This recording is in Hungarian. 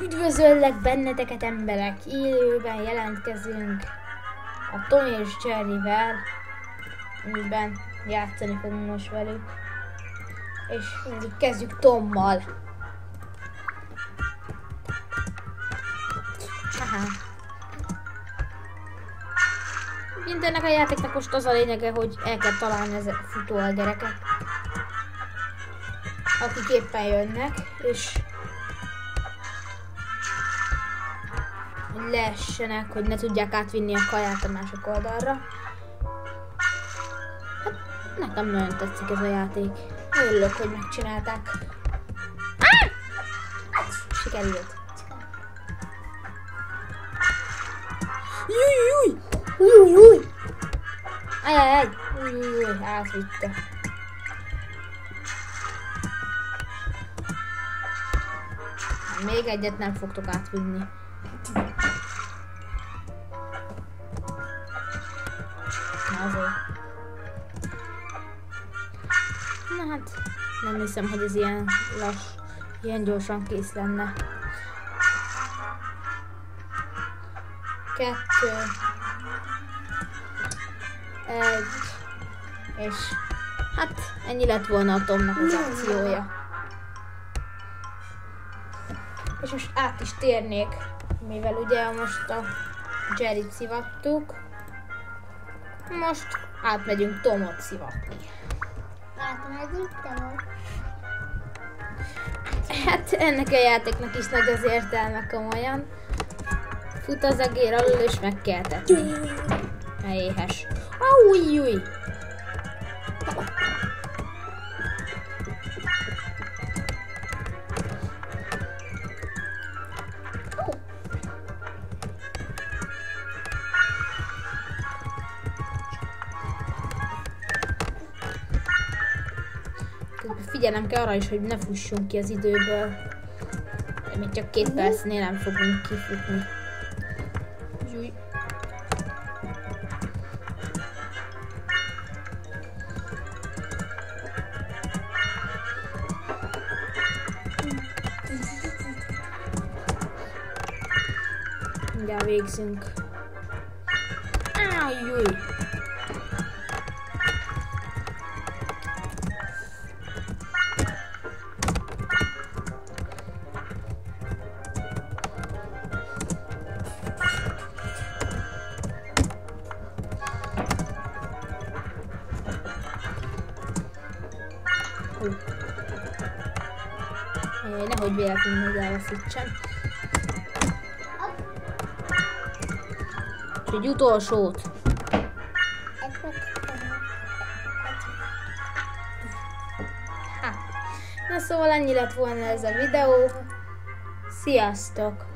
Üdvözöllek benneteket emberek! Élőben jelentkezünk a Tom és Jerryvel, amiben játszani fogunk most velük. És mindig kezdjük Tommal. Aha. Mindennek a játéknak most az a lényege, hogy el kell találni az futóalgereket, akik éppen jönnek, és leessenek, hogy ne tudják átvinni a kaját a másik oldalra. Hát, nekem nagyon tetszik ez a játék. Örülök, hogy megcsinálták. Ah! Sikerült. Júj, júj! Júj, júj! Ajajaj! Júj, júj, júj, átvitte. Még egyet nem fogtok átvinni. Na hát, nem hiszem, hogy ez ilyen lass, ilyen gyorsan kész lenne. Kettő. Egy. És hát ennyi lett volna a Tomnak az akciója. És most át is térnék, mivel ugye most a Jerry-t szivattuk. Most átmegyünk Tomot szivatni. Átmegyünk, vagy. Hát ennek a játéknak is nagy az értelme komolyan. Fut az egér alul és meg kell tetni. Éhes. Új. Figyelnem kell arra is, hogy ne fussunk ki az időből. Még csak két percnél nem fogunk kifutni. Zsúj. Mindjárt végzünk. Ájúj! Hú. Jaj, nehogy véletlenül még elveszítsem. És egy utolsót. Ha. Na szóval ennyi lett volna ez a videó. Sziasztok!